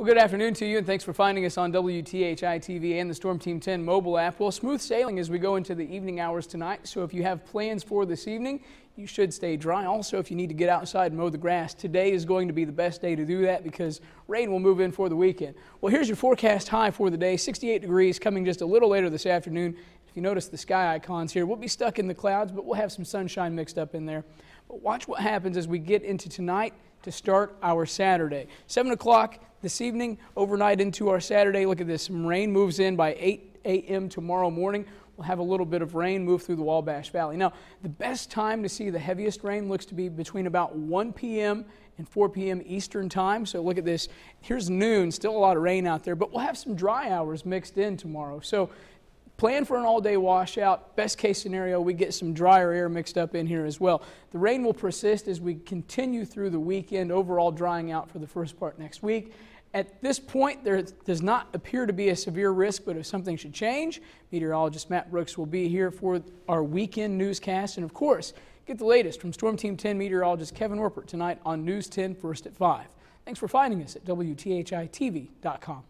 Well, good afternoon to you, and thanks for finding us on WTHI TV and the Storm Team 10 mobile app. Well, smooth sailing as we go into the evening hours tonight, so if you have plans for this evening, you should stay dry. Also, if you need to get outside and mow the grass, today is going to be the best day to do that because rain will move in for the weekend. Well, here's your forecast high for the day 68 degrees, coming just a little later this afternoon. If you notice the sky icons here, we'll be stuck in the clouds, but we'll have some sunshine mixed up in there. But watch what happens as we get into tonight to start our Saturday. 7 o'clock this evening, overnight into our Saturday. Look at this. Some rain moves in by 8 a.m. tomorrow morning. We'll have a little bit of rain move through the Wabash Valley. Now, the best time to see the heaviest rain looks to be between about 1 p.m. and 4 p.m. Eastern Time. So look at this. Here's noon, still a lot of rain out there, but we'll have some dry hours mixed in tomorrow. So Plan for an all day washout. Best case scenario, we get some drier air mixed up in here as well. The rain will persist as we continue through the weekend, overall drying out for the first part next week. At this point, there does not appear to be a severe risk, but if something should change, meteorologist Matt Brooks will be here for our weekend newscast. And of course, get the latest from Storm Team 10 meteorologist Kevin Orpurt tonight on News 10 First at 5. Thanks for finding us at WTHITV.com.